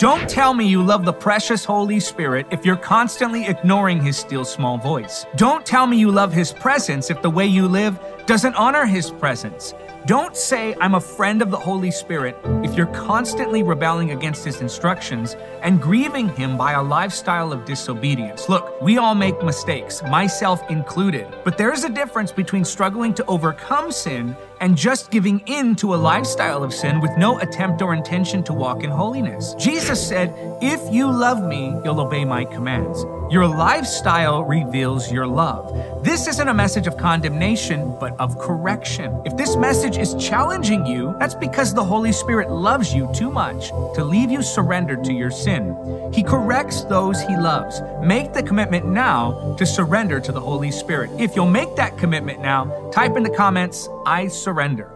Don't tell me you love the precious Holy Spirit if you're constantly ignoring his still small voice. Don't tell me you love his presence if the way you live doesn't honor his presence. Don't say, I'm a friend of the Holy Spirit, if you're constantly rebelling against His instructions and grieving Him by a lifestyle of disobedience. Look, we all make mistakes, myself included, but there is a difference between struggling to overcome sin and just giving in to a lifestyle of sin with no attempt or intention to walk in holiness. Jesus said, If you love me, you'll obey my commands. Your lifestyle reveals your love. This isn't a message of condemnation, but of correction. If this message is challenging you, that's because the Holy Spirit loves you too much to leave you surrendered to your sin. He corrects those he loves. Make the commitment now to surrender to the Holy Spirit. If you'll make that commitment now, type in the comments, I surrender.